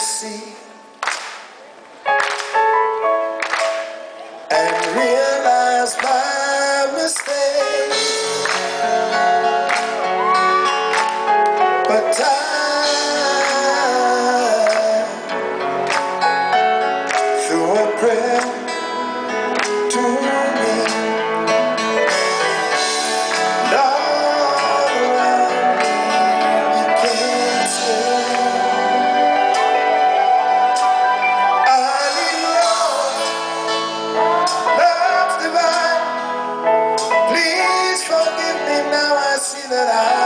see and realize my mistake. But time será.